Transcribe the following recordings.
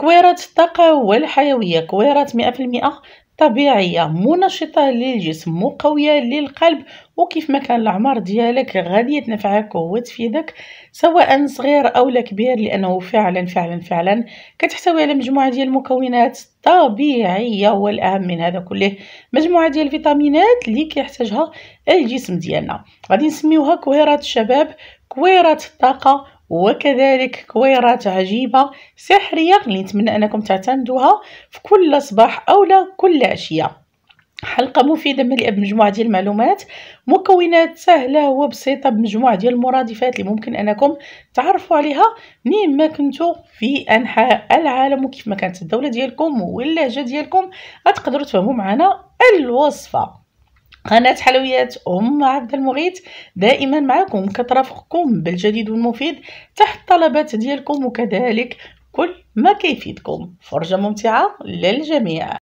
كويرات الطاقة والحيوية. كويرات مئة في المئة طبيعية منشطة للجسم مقوية للقلب. وكيف ما كان العمر ديالك غادي تنفعك وتفيدك سواء صغير أو لا كبير لأنه فعلا فعلا فعلا كتحتوي على مجموعة ديال المكونات طبيعيه والأهم من هذا كله مجموعة ديال الفيتامينات اللي كيحتاجها الجسم ديالنا. غادي نسميوها كويرات الشباب كويرات الطاقة وكذلك كويرات عجيبة سحرية اللي نتمنى أنكم تعتمدوها في كل صباح أو لا كل عشية. حلقة مفيدة مليئة بمجموعة ديال المعلومات مكونات سهلة وبسيطة بمجموعة ديال المرادفات اللي ممكن أنكم تعرفوا عليها. منين ما كنتوا في أنحاء العالم وكيف ما كانت الدولة ديالكم واللهجة ديالكم غتقدروا تفهموا معنا الوصفة. قناة حلويات أم عبد المغيث دائما معكم كترافقكم بالجديد والمفيد تحت طلبات ديالكم وكذلك كل ما كيفيدكم. فرجة ممتعة للجميع.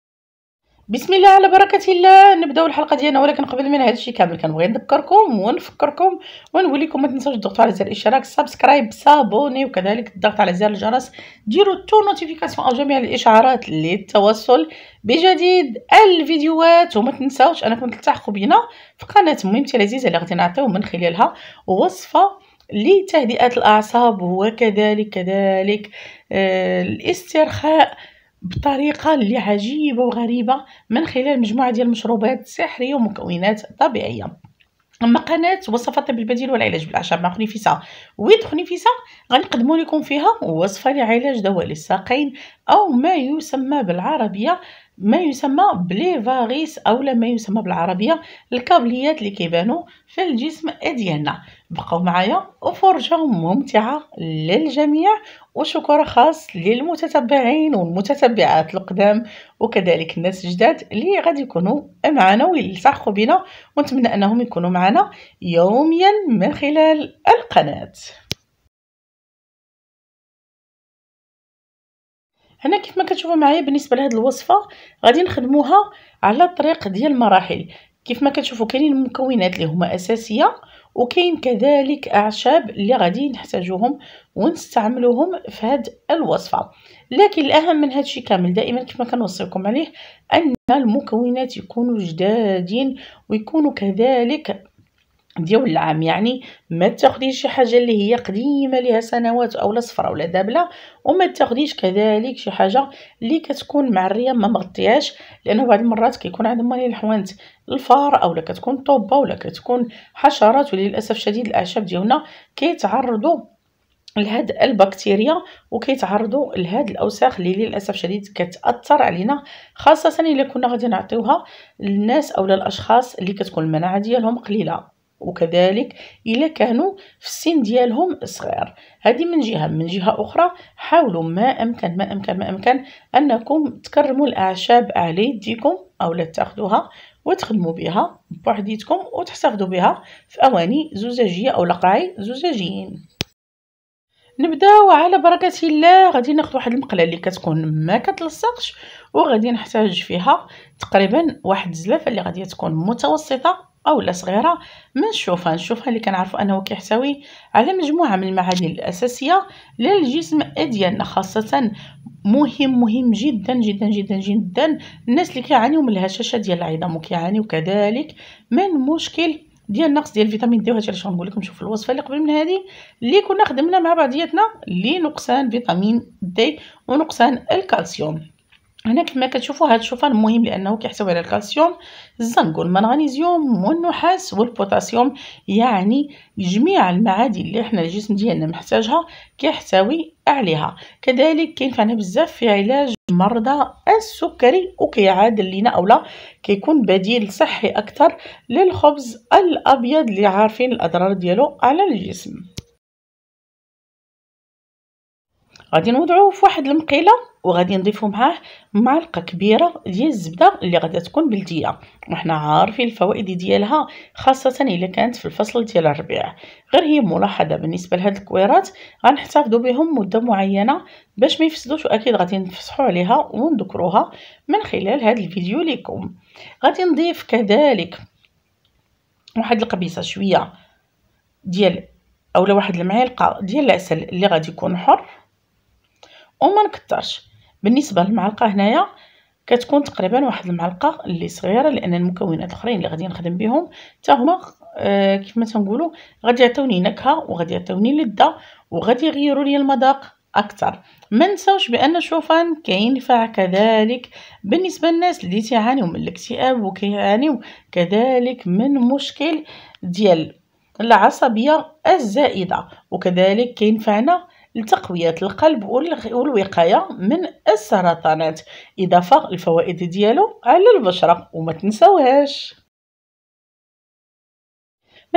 بسم الله على بركة الله. نبداو الحلقة ديالنا ولكن قبل من هذا الشيء كامل كنبغي نذكركم ونفكركم ونقول لكم ما تنساوش تضغطوا على زر الاشتراك subscribe s'abonner وكذلك الضغط على زر الجرس. ديروا toutes notifications أو جميع الإشعارات للتوصل بجديد الفيديوهات وما تنساوش أنكم تلتحقوا بنا في قناة مهمتي العزيزة اللي غادي نعطيو من خلالها وصفة لتهدئة الأعصاب وكذلك كذلك آه الاسترخاء. بطريقة اللي عجيبة وغريبة من خلال مجموعة ديال المشروبات سحرية ومكونات طبيعية. أما قناة وصفات الطب البديل والعلاج بالأعشاب مع خنيفسه ويد خنيفسه غنقدموا لكم فيها وصفه لعلاج دواء الساقين أو ما يسمى بالعربية ما يسمى بليفاريس أو ما يسمى بالعربية الكابليات اللي كيبانوا في الجسم ديالنا. بقاو معايا وفرجة ممتعة للجميع وشكر خاص للمتتبعين والمتتبعات القدام. وكذلك الناس الجداد اللي غادي يكونوا معنا ويلتحقوا بنا ونتمنى أنهم يكونوا معنا يوميا من خلال القناة. هنا كيف ما كتشوفوا معايا بالنسبة لهاد الوصفة غادي نخدموها على الطريق ديال المراحل. كيف ما كتشوفوا كاينين المكونات اللي هما أساسية وكاين كذلك أعشاب اللي غادي نحتاجوهم ونستعملوهم في هاد الوصفة. لكن الأهم من هادشي كامل دائما كما كنوصيكم عليه أن المكونات يكونوا جدادين ويكونوا كذلك ديال العام يعني ما تاخديش شي حاجة اللي هي قديمة لها سنوات اولا صفرا ولا دابلة وما تاخديش كذلك شي حاجة اللي كتكون معريه ما مغطياش لأنه بعض المرات كيكون عندهم مالي الحوانت الفار اولا كتكون طوبة ولا كتكون حشرات وللأسف شديد الأعشاب ديالنا كيتعرضوا لهاد البكتيريا وكيتعرضوا لهاد الأوساخ اللي للأسف شديد كتأثر علينا خاصة إلا كنا غادي نعطيوها للناس اولا الاشخاص اللي كتكون المناعة ديالهم قليلة. وكذلك إلا كانوا في السن ديالهم صغير. هذه من جهة. من جهة أخرى حاولوا ما أمكن ما أمكن ما أمكن أنكم تكرموا الأعشاب على يديكم أو لا تاخذوها وتخدموا بها بوحديتكم وتحتفظوا بها في أواني زجاجية أو لقاعي زجاجيين. نبداو على بركة الله غادي ناخذ واحد المقلة اللي كتكون ما كتلصقش وغادي نحتاج فيها تقريبا واحد الزلافة اللي غادي تكون متوسطة اولا صغيرة من الشوفان الشوفان اللي كنعرفوا أنه كيحتوي على مجموعة من المعادن الأساسية للجسم ديالنا خاصة مهم مهم جدا جدا جدا جدا الناس اللي كيعانيو من الهشاشة ديال العظام وكيعانيو كذلك من مشكل ديال النقص ديال فيتامين دي وهادشي علاش غنقول لكم شوفوا الوصفة اللي قبل من هذه اللي كنا خدمنا مع بعضياتنا لنقصان فيتامين دي ونقصان الكالسيوم. هنا كما كتشوفوا هذا الشوفان مهم لأنه كيحتوي على الكالسيوم الزنك والمغنيسيوم والنحاس والبوتاسيوم يعني جميع المعادن اللي إحنا الجسم ديالنا محتاجها كيحتوي عليها. كذلك كينفعنا بزاف في علاج مرضى السكري وكيعادل لينا اولا كيكون بديل صحي أكثر للخبز الأبيض اللي عارفين الأضرار ديالو على الجسم. غادي نوضعوه في واحد المقيلة وغادي نضيفو معاه معلقة كبيرة ديال الزبدة اللي غادي تكون بلدية. وحنا عارفين الفوائد ديالها خاصة إلا كانت في الفصل ديال الربيع. غير هي ملاحظة بالنسبة لهاد الكويرات غنحتفظوا بهم مدة معينة باش ما يفسدوش وأكيد غادي نفصحوا عليها ونذكروها من خلال هذا الفيديو لكم غادي نضيف كذلك واحد القبيصة شوية ديال أولا واحد المعلقة ديال العسل اللي غادي يكون حر. وما نكترش. بالنسبة للمعلقة هنايا كتكون تقريبا واحد المعلقة اللي صغيرة لأن المكونات الأخرين اللي غادي نخدم بهم حتى هما آه كيف ما تنقولوا غادي يعطيوني نكهة وغادي يعطيوني لذة وغادي يغيروا لي المذاق أكثر ما نساوش بأن الشوفان كينفع كذلك. بالنسبة للناس اللي تعانيو من الاكتئاب وكيعانيو كذلك من مشكل ديال العصبية الزائدة وكذلك كينفعنا لتقوية القلب والوقاية من السرطانات. إضافة الفوائد ديالو على البشرة وما تنساوهاش.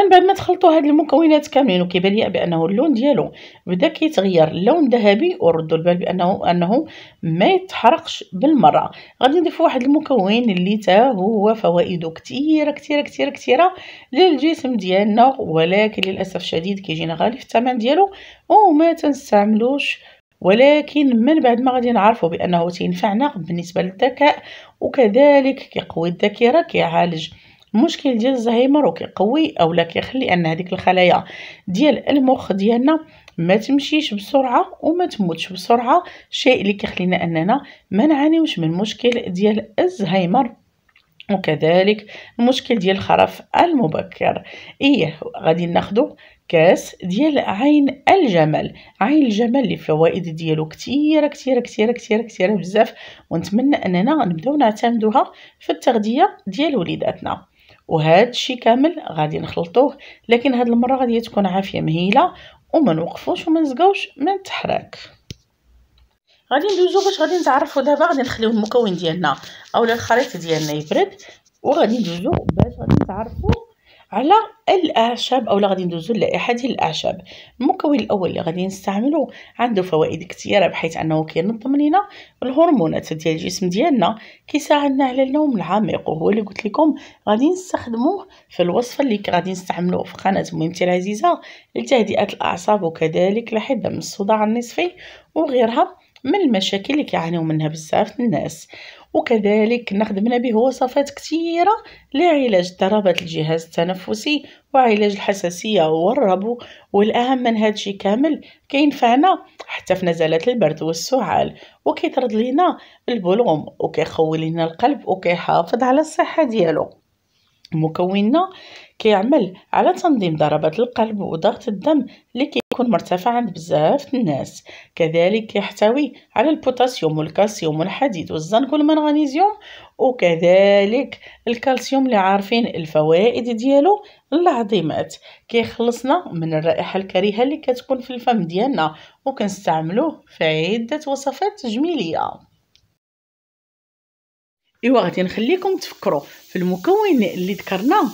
من بعد ما تخلطوا هاد المكونات كاملين وكيبان ليا بأنه اللون ديالو بدأ كيتغير. اللون ذهبي وردوا البال بانه أنه ما يتحرقش بالمرة. غادي نضيف واحد المكون اللي تا هو فوائده كثيره كثيره كثيره كثيره للجسم ديالنا ولكن للأسف الشديد كيجينا غالي في الثمن ديالو وما تنستعملوش. ولكن من بعد ما غادي نعرفوا بأنه تينفعنا بالنسبة للذكاء وكذلك كيقوي الذاكرة كيعالج المشكل ديال الزهايمر وكيقوي اولا كيخلي ان هذيك الخلايا ديال المخ ديالنا ما تمشيش بسرعة وما تموتش بسرعة شيء اللي كيخلينا اننا ما نعانيوش من مشكل ديال الزهايمر. وكذلك المشكل ديال الخرف المبكر. إيه غادي ناخدو كاس ديال عين الجمل. عين الجمل اللي الفوائد ديالو كثيره كثيره كثيره كثيره كثيره بزاف. ونتمنى اننا نبداو نعتمدوها في التغذية ديال وليداتنا. وهذا الشيء كامل غادي نخلطوه لكن هاد المرة غادي تكون عافية مهيلة وما نوقفوش وما نزقاوش من التحراك. غادي ندوزو باش غادي نتعرفوا دابا غادي نخليو المكون ديالنا اولا الخليط ديالنا يبرد وغادي ندوزو باش غادي نتعرفوا على الأعشاب اولا غادي ندوزو ديال الأعشاب. المكون الأول اللي غادي نستعملو عنده فوائد كثيرة بحيث أنه كينظم لينا الهرمونات ديال الجسم ديالنا كيساعدنا على النوم العميق. وهو اللي قلت لكم غادي نستخدموه في الوصفة اللي غادي نستعملوه في قناة مهمتي العزيزة لتهدئة الأعصاب وكذلك لحده من الصداع النصفي وغيرها. من المشاكل اللي كيعانيو منها بزاف الناس. وكذلك نخدمنا به وصفات كثيرة لعلاج اضطرابات الجهاز التنفسي وعلاج الحساسية والربو والأهم من هادشي كامل كينفعنا حتى في نزلات البرد والسعال. وكيطرد لينا البلغم وكيخوي لينا القلب وكيحافظ على الصحة ديالو. مكوننا كيعمل على تنظيم ضربات القلب وضغط الدم اللي كيكون مرتفع عند بزاف الناس. كذلك كيحتوي على البوتاسيوم والكالسيوم والحديد والزنك والمنغنيزيوم وكذلك الكالسيوم اللي عارفين الفوائد ديالو العظيمات. كيخلصنا من الرائحة الكريهة اللي كتكون في الفم ديالنا وكنستعملوه في عدة وصفات تجميليه ايوا غادي نخليكم تفكروا في المكون اللي ذكرناه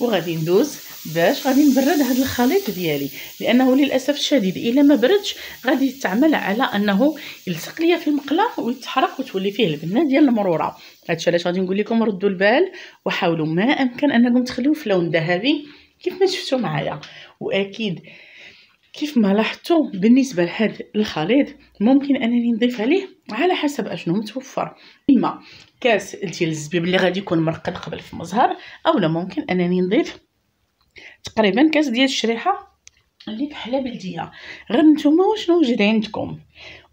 وغادي ندوز باش غادي نبرد هذا الخليط ديالي لأنه للاسف الشديد الا ما بردش غادي يتعمل على انه يلصق ليا في المقله ويتحرق وتولي فيه البنه ديال المروره هادشي علاش غادي نقول لكم ردوا البال وحاولوا ما امكن انكم تخليوه في لون ذهبي كيف ما شفتوا معايا واكيد كيف ما لاحظتوا بالنسبة لهذا الخليط ممكن أنني نضيف عليه على حسب أشنو متوفر. إما كاس ديال الزبيب اللي غادي يكون مرقد قبل في مزهر اولا ممكن أنني نضيف تقريبا كاس ديال الشريحة. اللي بحلا بلدية. غير نتوما وشنو وجد عندكم؟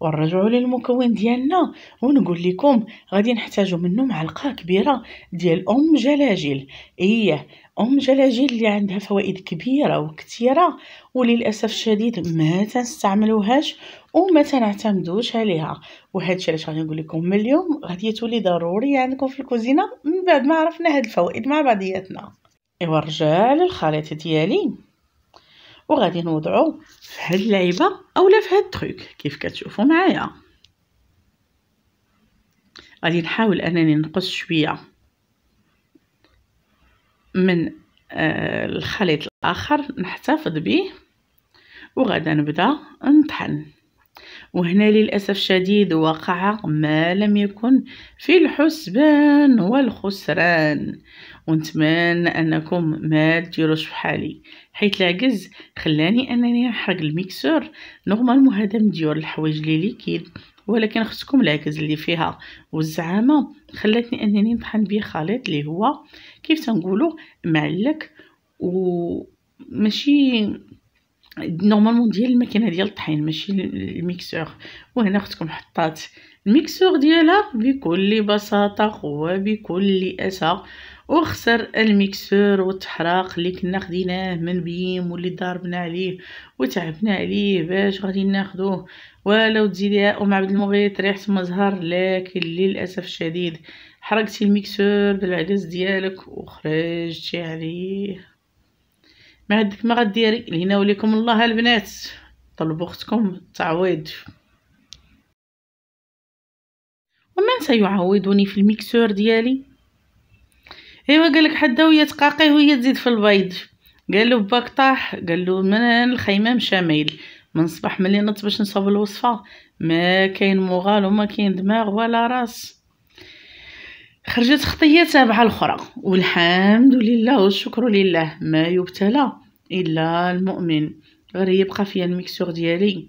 ونرجعوا للمكون ديالنا ونقول لكم غادي نحتاجوا منه معلقة كبيرة ديال أم جلاجل إيه أم جلاجل اللي عندها فوائد كبيرة وكثيرة وللأسف الشديد ما تنستعملوهاش وما تنعتمدوش عليها. وهذا الشيء علاش غادي نقول لكم من اليوم غادي تولي ضروري عندكم في الكوزينة. من بعد ما عرفنا هاد الفوائد مع بعضياتنا. إيوا رجع للخليط ديالي. وغادي نوضعو في هاد اللعيبة أولا في هاد التروك كيف كتشوفوا معايا. غادي نحاول أنني نقص شوية من آه الخليط الآخر نحتفظ به وغدا نبدأ نطحن. وهنا للأسف الشديد وقع ما لم يكن في الحسبان والخسران. ونتمنى أنكم ما تديروش في حالي حيث العجز خلاني أنني نحرق ال mixeur. normalement هذا مديور الحوايج لي liquide. ولكن خصكم العجز اللي فيها والزعامة خلاتني أنني نطحن بيه خليط اللي هو. كيف تنقولوا معلك وماشي normalement ديال الماكينه ديال الطحين ماشي ال mixeur وهنا اختكم حطات ال mixeur ديالها بكل بساطه وبكل اسى وخسر ال mixeur والتحراق اللي كنا خديناه من BIM واللي ضربنا عليه وتعبنا عليه باش غادي ناخدوه ولو تزيدي ام عبد المغيث ريحه مزهر لكن للاسف الشديد حرقتي ال mixeur بالعكس ديالك وخرجتي عليه ما عندك ما غديري لهنا وليكم الله البنات. طلبوا أختكم التعويض ومن سيعوضني في ال mixeur ديالي؟ ايوا قالك حدا وهي تقاقيه وهي تزيد في البيض. قال له باك طاح قال له من الخيمة مشى ميل من الصباح ملي نط باش نصاوب الوصفة ما كاين مغال وما كاين دماغ ولا راس. خرجت خطية تابعة الأخرى والحمد لله والشكر لله ما يبتلى إلا المؤمن غير يبقى فيا ال mixeur ديالي.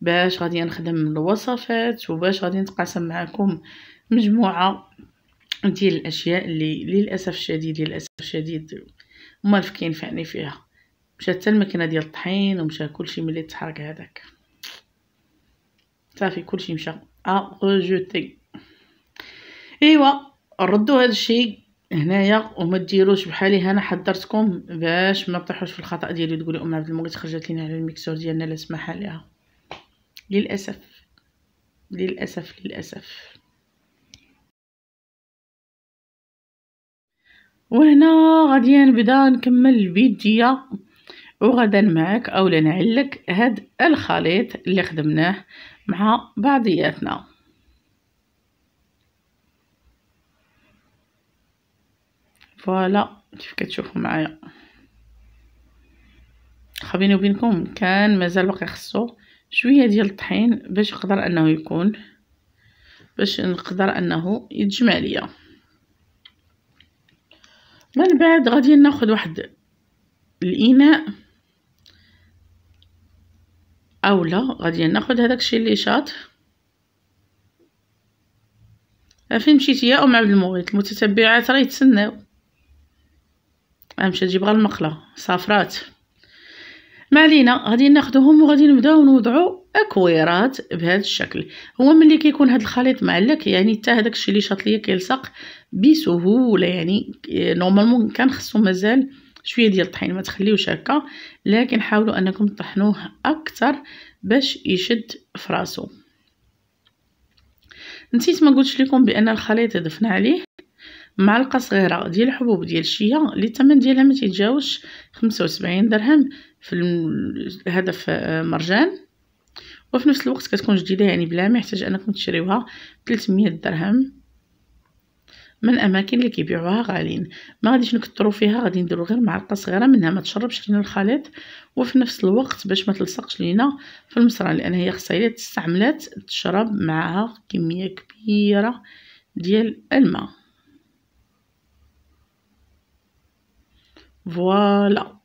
باش غادي نخدم الوصفات وباش غادي نتقاسم معكم مجموعة ديال الأشياء اللي للأسف الشديد للأسف الشديد ما كينفعني فيها. مشى حتى الماكينة ديال الطحين ومشى كلشي ملي تحرق هذاك. صافي كلشي مشى. à rejeter ايوا ردوا هذا الشيء هنايا وما ديروش بحالي أنا حضرتكم باش ما تطيحوش في الخطأ ديالي تقولي أم عبد المغيث خرجت لينا على الميكسور ديالنا لا سمح لها. للأسف. للأسف. للأسف. وهنا غادي نبدا نكمل الفيديو. وغدا معك اولا نعلك هاد الخليط اللي خدمناه مع بعضياتنا. فوالا كيف كتشوفوا معايا؟ خبيني وبينكم كان مازال باقي خصو شوية ديال الطحين باش يقدر أنه يكون باش نقدر أنه يتجمع ليا. من بعد غادي ناخذ واحد الإناء اولا غادي ناخذ هذاك الشيء اللي شاط. فين مشيتي يا ام عبد المغيث المتتبعات راه يتسناو. غنمشي نجيب غير المقله صافرات. ما علينا غادي ناخذوهم وغادي نبداو نوضعوا أكويرات بهذا الشكل. هو ملي كيكون هذا الخليط معلك يعني حتى هذاك الشيء اللي شاط ليا كيلصق بسهولة يعني normalement كان خصو مازال شوية ديال الطحين ما تخليوش هكا لكن حاولوا أنكم تطحنوه أكثر باش يشد فراسو. نسيت ما قلتش لكم بأن الخليط ضفنا عليه. معلقة صغيرة ديال الحبوب ديال الشيا اللي الثمن ديالها ما تيتجاوزش 75 درهم في في مرجان. وفي نفس الوقت كتكون جديدة يعني بلا ما يحتاج أنكم تشريوها 300 درهم. من أماكن اللي كيبيعوها غاليين. ما غاديش نكثروا فيها غادي نديروا غير معلقة صغيرة منها ما تشربش لينا الخليط. وفي نفس الوقت باش ما تلصقش لينا في المصران لأن هي خصها إلا تستعملات تشرب معها كمية كبيرة ديال الماء. فوالا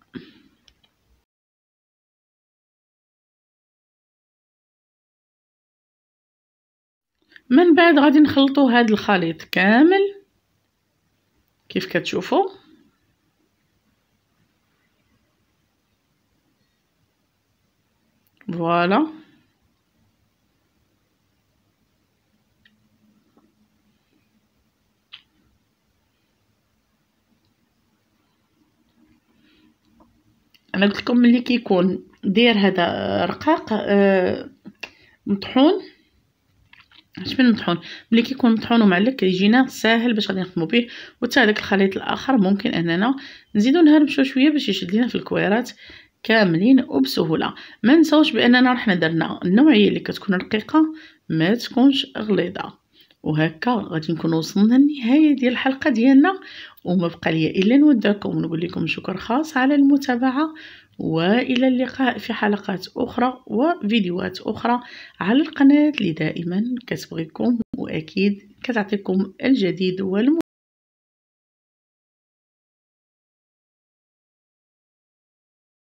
من بعد غادي نخلطو هاد الخليط كامل. كيف كتشوفوا فوالا أنا قلت لكم ملي كيكون. داير هذا رقاق آه مطحون. اش من مطحون ملي كيكون مطحون ومعلق كيجينا ساهل باش غادي نخدمو به. وتا هذاك الخليط الآخر ممكن أننا نزيدو نهرمشو شوية باش يشد لينا في الكويرات كاملين وبسهولة. ما نساوش بأننا رحنا درنا النوعية اللي كتكون رقيقة ما تكونش غليظة. وهكا غادي نكون وصلنا للنهاية ديال الحلقة ديالنا. وما بقى لي إلا نودعكم ونقول لكم شكر خاص على المتابعة. وإلى اللقاء في حلقات أخرى وفيديوهات أخرى على القناة. اللي دائما كتبغيكم وأكيد كتعطيكم الجديد والم